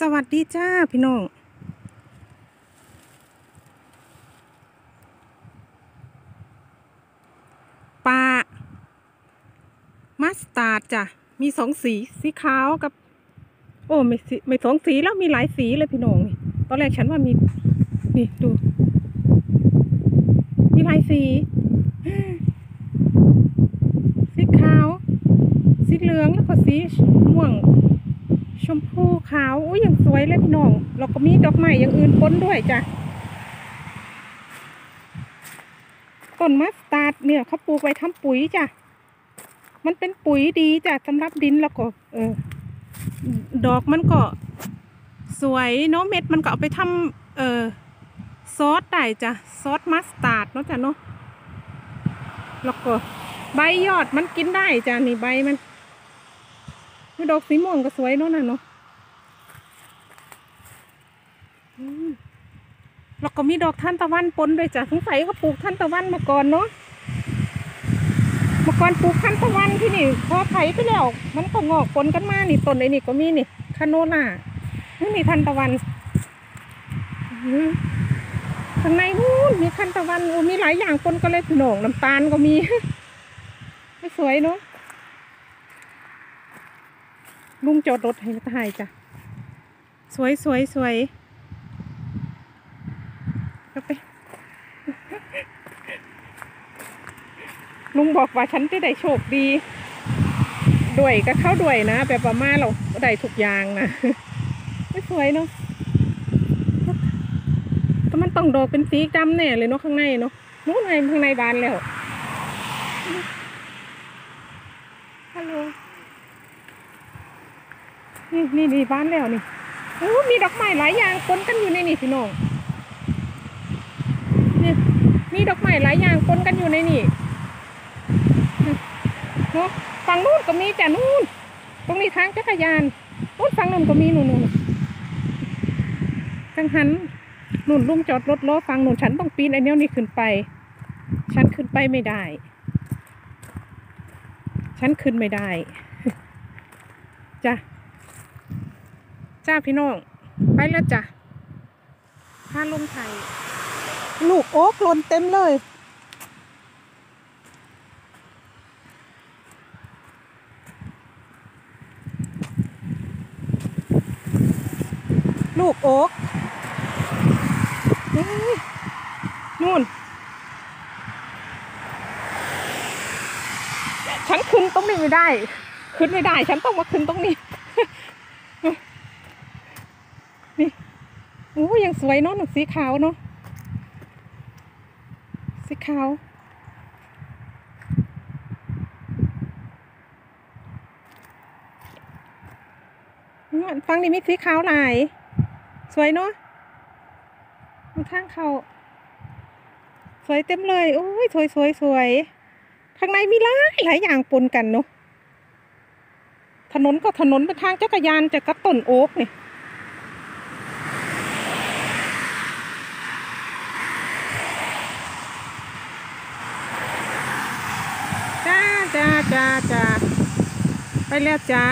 สวัสดีจ้าพี่น้อง ปลามัสตาร์ดจ้ะ มีสองสี สีขาวกับ โอ้ไม่สีไม่สองสีแล้วมีหลายสีเลยพี่น้องนี่ตอนแรกฉันว่ามี นี่ดู มีหลายสี สีขาว สีเหลืองแล้วก็สีม่วง ชมพูขาวอุ้ยยังสวยเลยพี่น้องแล้วก็มีดอกไม้อย่างอื่นปนด้วยจ้ะต้นมัสตาร์ดเนี่ยเขาปลูกไว้ทำปุ๋ยจ้ะมันเป็นปุ๋ยดีจ้ะสำหรับดินแล้วก็ เออ ดอกมันก็สวยเนาะเม็ดมันก็เอาไปทำเออซอสได้จ้ะซอสมัสตาร์ดเนาะจ้ะเนาะแล้วก็ใบยอดมันกินได้จ้ะนี่ใบมัน ดอกสีม่วงก็สวยเนาะน่ะเนาะแล้วก็มีดอกท่านตะวันปนด้วยจ้ะสงสัยเขาปลูกท่านตะวันมาก่อนเนาะมื่อก่อนปลูกท่านตะวันที่นี่ พอไถไปแล้ว มันก็งอกปนกันมานี่ต้นไอ้นี่ก็มีนี่คาโนล่านี่มีท่านตะวันข้างในนู้นมีท่านตะวันโอ้มีหลายอย่างปนก็เลยหนองน้ำตาลก็มีไม่สวยเนาะ ลุงจอดรถให้ถ่ายจ้ะ สวยสวยสวยเอาไป ลุงบอกว่าฉันจะได้โชคดี ด้วยก็เข้าด้วยนะ แบบประมาณเราได้ทุกอย่างนะไม่สวยเนาะแต่มันต้องดอกเป็นสีดำแน่เลยเนาะข้างในเนาะนู้นไงข้างในบานแล้วฮัลโหล นี่นี่นี่บ้านแล้วนี่โอ้มีดอกไม้หลายอย่างปนกันอยู่ในนี่พี่น้องนี่มีดอกไม้หลายอย่างปนกันอยู่ในนี่เนาะฝั่งนู้นก็มีจ้ะนู้นตรงนี้ทางจักรยานนู้นฝั่งนู้นก็มีนู่นนู่นกังหันนู่นลุงจอดรถล้อฝั่งนู่นฉันต้องปีนไอ้เนี้ยนี่ขึ้นไป ฉันขึ้นไปไม่ได้ ฉันขึ้นไม่ได้จ้ะ จ้าพี่น้อง ไปแล้วจ้ะพาลงไทย ลูกโอ๊กลนเต็มเลยลูกโอ๊กนู่น ฉันขึ้นตรงนี้ไม่ได้ ขึ้นไม่ได้ ฉันต้องมาขึ้นตรงนี้ นี่โอ้ยังสวยเนาะหนังสีขาวเนาะสีขาวฟังนี่มีสีขาวหลาย สวยเนาะมันทางเขาสวยเต็มเลยโอ้ยสวยสวยสวยข้างในมีหลายหลายอย่างปนกันเนาะถนนก็ถนนเป็นทางจักรยานจะกับต้นโอ๊กนี่ จ้า จ้าจ้าจ้าไปแล้วจ้า